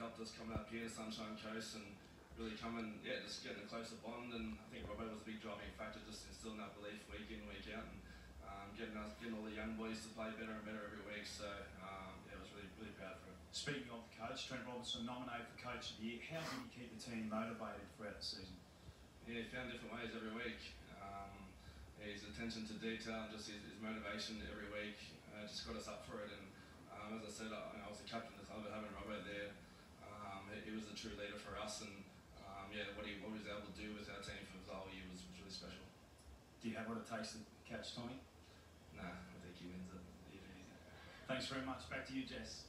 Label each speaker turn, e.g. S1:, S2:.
S1: helped us coming up here to Sunshine Coast and really coming, yeah, just getting a closer bond. And I think Robbo was a big driving factor, just instilling that belief week in, week out, and um, getting us, getting all the young boys to play better and better every week. So um, yeah, I was really, really proud for him.
S2: Speaking of the coach, Trent Robinson nominated for Coach of the Year. How did you keep the team motivated throughout the season?
S1: Yeah, he found different ways every week. Um, his attention to detail and just his, his motivation every week uh, just got us up for it. And um, as I said, I, I was the captain of the club, but having Robbo there, um, he, he was the true leader for us. And um, yeah, what he, what he was able to do with our team for the whole year was, was really special.
S2: Do you have what it takes to catch Tommy?
S1: Nah, I think he wins it.
S2: Thanks very much. Back to you, Jess.